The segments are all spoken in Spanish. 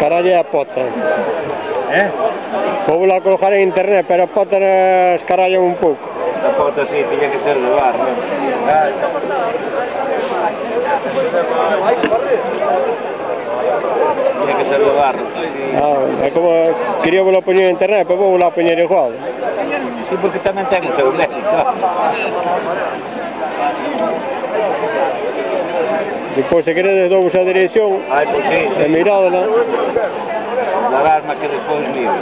para a Potter. Eh? Vou la colocar en internet, pero Potter escaralla un pouco. A Potter si, sí, tiña que ser de bar, non? Ah, tiña que ser de bar. Ah, é como quería vou poñer en internet, pero vou la poñer igual. Si, sí, porque tengo que ser un éxito. por se quiere de esa dirección. Ay, pues sí. De La alarma que después mío.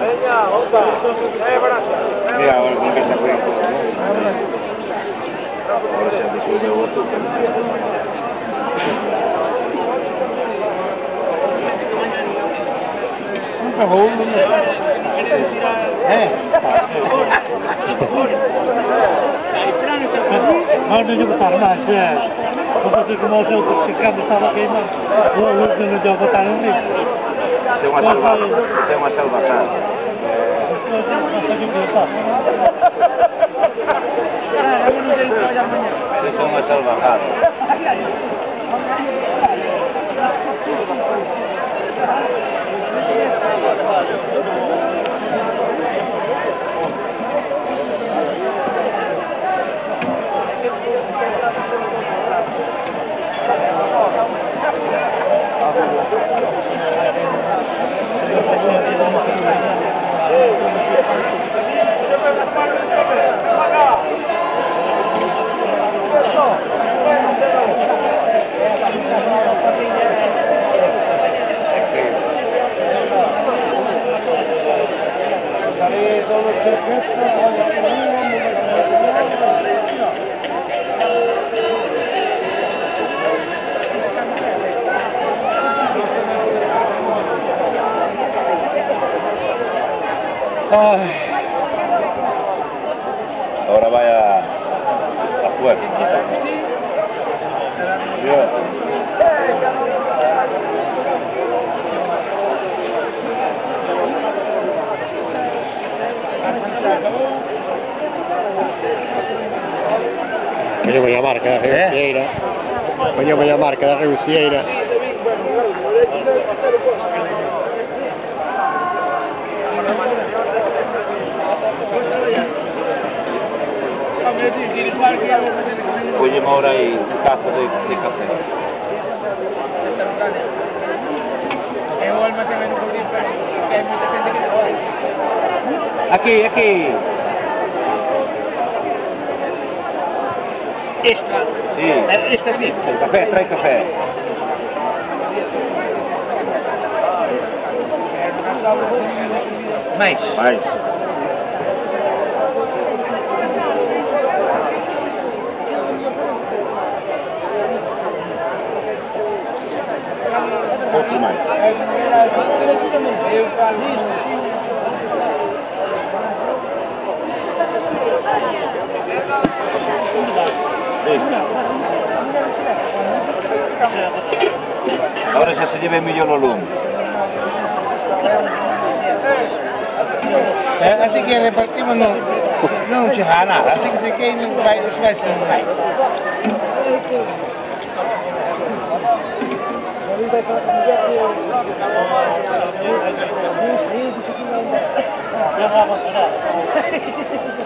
Mira, ahora con que se Ahora se ¿Eh? Manunya besar masih. Untuk itu mau untuk sikap bersama kita, lu lu dengan jabatan ini. Siapa? masal bakar. Saya masal bakar. Siapa masal bakar. Ahora vaya a jugar. yo voy a llamar, a la Coño, voy a marcar a la Voy a llamar ahora y caso de, Aqui, aqui. Este. Sim. Este aqui. Sim, café, trai café. Mais. Mais. Outro mais. Eu Ahora ya se lleve no olum. Eh, así que repartimos no, no un nada así que se queden en país de Suecia en mayo. Yeah,